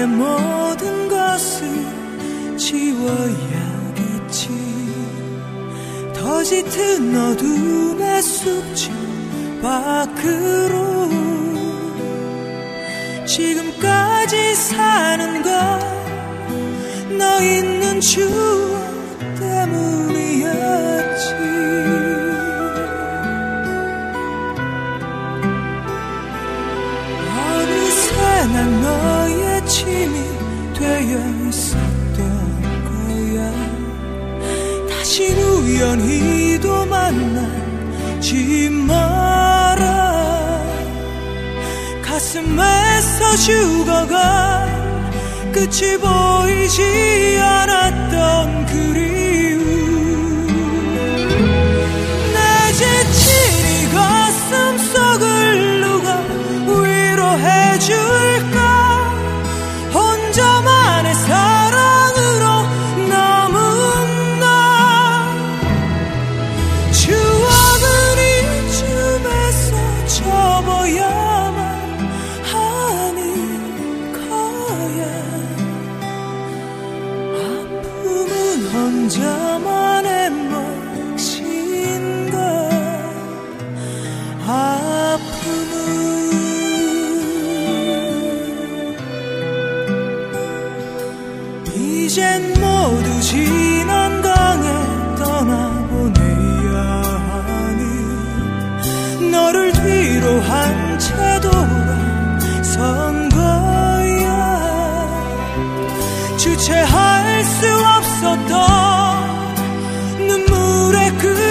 위해 모든 것을 지워야겠지. 더 짙은 어둠의 숲집 밖으로 지금까지 사는 것너 있는 추 난 너의 침이 되어 있었던 거야. 다신 우연히도 만나지 마라. 가슴에서 죽어가 끝이 보이지 않았던 그리움 혼자만의 몫인가 아픔은 이젠 모두 지난 강에 떠나보내야 하는 너를 뒤로 한채돌 주체할 수 없었던 눈물의 끝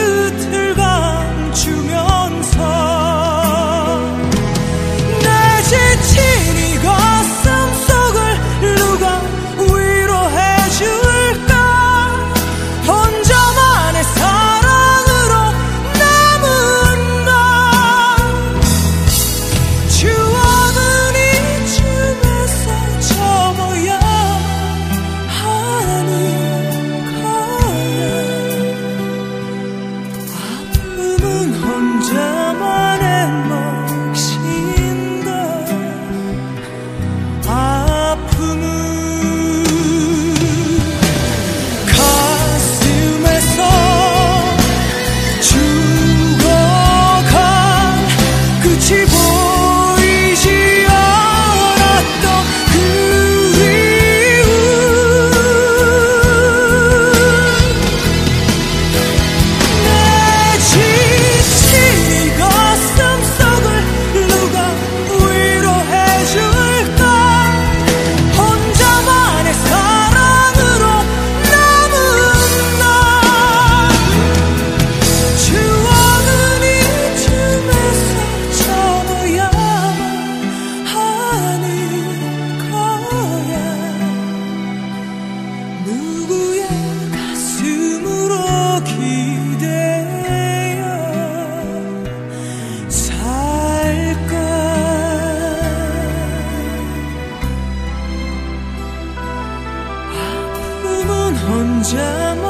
혼자만